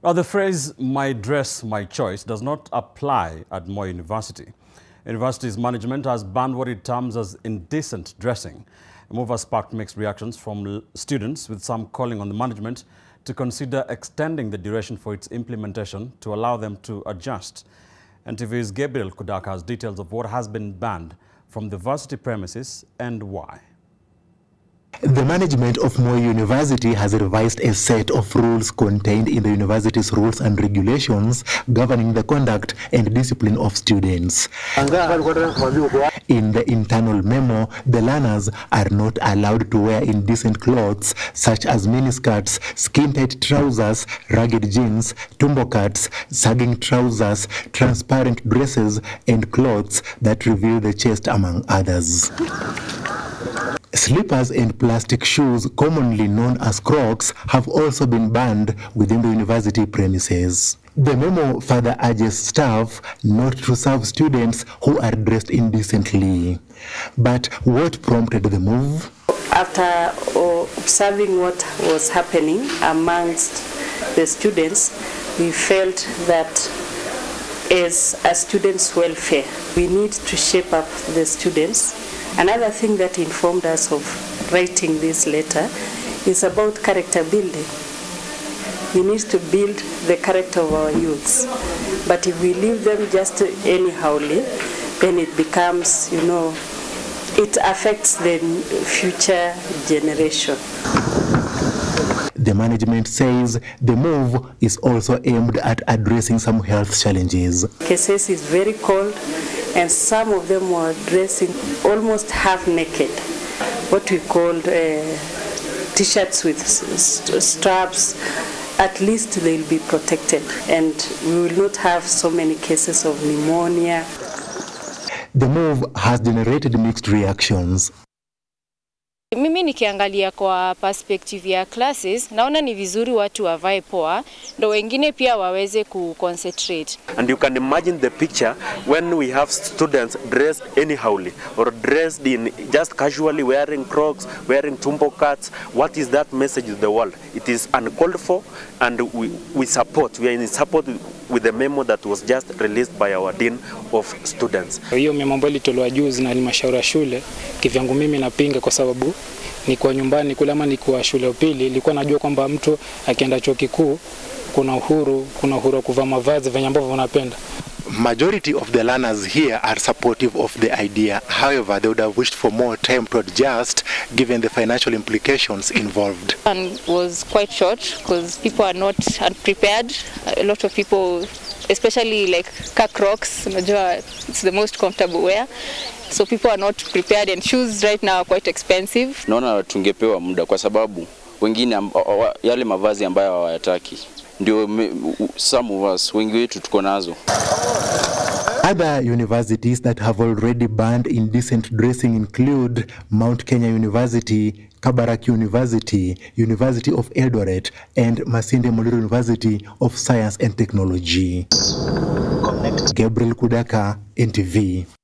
Now, the phrase my dress, my choice does not apply at Moi University. University's management has banned what it terms as indecent dressing. The move has sparked mixed reactions from students, with some calling on the management to consider extending the duration for its implementation to allow them to adjust. NTV's Gabriel Kudaka has details of what has been banned from the varsity premises and why. The management of Moi University has revised a set of rules contained in the university's rules and regulations governing the conduct and discipline of students. In the internal memo, the learners are not allowed to wear indecent clothes such as miniskirts, skin-tight trousers, ragged jeans, tumbo cuts, sagging trousers, transparent dresses, and clothes that reveal the chest, among others. Slippers and plastic shoes, commonly known as Crocs, have also been banned within the university premises. The memo further urges staff not to serve students who are dressed indecently. But what prompted the move? After oh, observing what was happening amongst the students, we felt that as a student's welfare, we need to shape up the students Another thing that informed us of writing this letter is about character building. We need to build the character of our youths. But if we leave them just anyhowly, then it becomes, you know, it affects the future generation. The management says the move is also aimed at addressing some health challenges. Cases is very cold and some of them were dressing almost half naked, what we called uh, t-shirts with straps. At least they'll be protected and we will not have so many cases of pneumonia. The move has generated mixed reactions. Mimi nikiangalia kwa perspective ya classes, naona ni vizuri watu wavae poa, ndo wengine pia waweze ku concentrate. And you can imagine the picture when we have students dressed anyhowly or dressed in just casually wearing crocs, wearing tumbo cuts. What is that message to the world? It is uncalled for and we, we support, we are in support with the memo that was just released by our dean of students. Hiyo memo ambayo ilitolewa juzi na halmashauri ya shule, kivyangu mimi napinga kwa sababu ni kwa nyumbani kule ama ni kwa shule ya upili, ilikuwa najua kwamba mtu akienda chuo kikuu kuna uhuru, kuna uhuru wa kuvaa mavazi venye ambavyo unapenda. Majority of the learners here are supportive of the idea. However, they would have wished for more time to adjust given the financial implications involved. And was quite short because people are not unprepared. A lot of people, especially like car crocs, unajua it's the most comfortable wear. So people are not prepared and shoes right now are quite expensive. Naona tungepewa muda kwa sababu wengine yale mavazi ambayo hawayataki ndio some of us wengi wetu tuko nazo. Other universities that have already banned indecent dressing include Mount Kenya University, Kabarak University, University of Eldoret, and Masinde Muliro University of Science and Technology. Gabriel Kudaka, NTV.